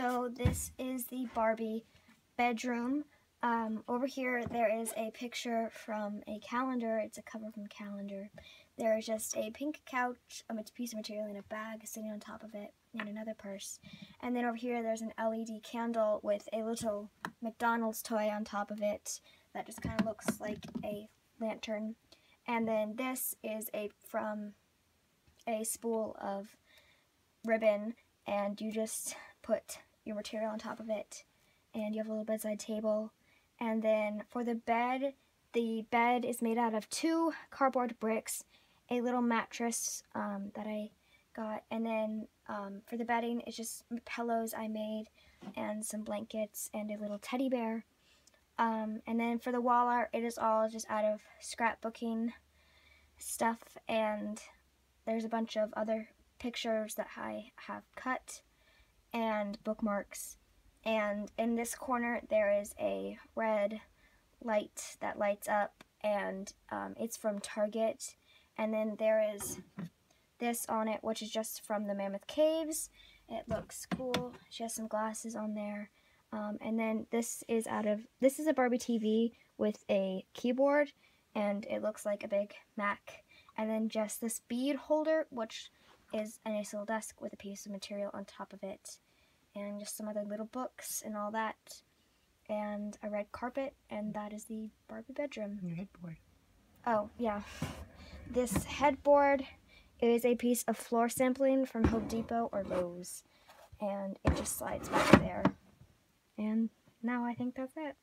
So this is the Barbie bedroom. Um, over here there is a picture from a calendar. It's a cover from calendar. There is just a pink couch, um, it's a piece of material in a bag sitting on top of it, and another purse. And then over here there's an LED candle with a little McDonald's toy on top of it that just kind of looks like a lantern. And then this is a from a spool of ribbon and you just put your material on top of it and you have a little bedside table. And then for the bed the bed is made out of two cardboard bricks a little mattress um, that I got. And then um, for the bedding it's just pillows I made and some blankets and a little teddy bear. Um, and then for the wall art it is all just out of scrapbooking stuff and there's a bunch of other pictures that I have cut and bookmarks. And in this corner there is a red light that lights up and um, it's from Target. And then there is this on it which is just from the Mammoth Caves. It looks cool. She has some glasses on there. Um, and then this is out of, this is a Barbie TV with a keyboard and it looks like a big Mac. And then just this bead holder which is a nice little desk with a piece of material on top of it and just some other little books and all that and a red carpet and that is the Barbie bedroom. Your headboard. Oh yeah. This headboard is a piece of floor sampling from Home Depot or Lowe's and it just slides back there. And now I think that's it.